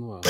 Wow.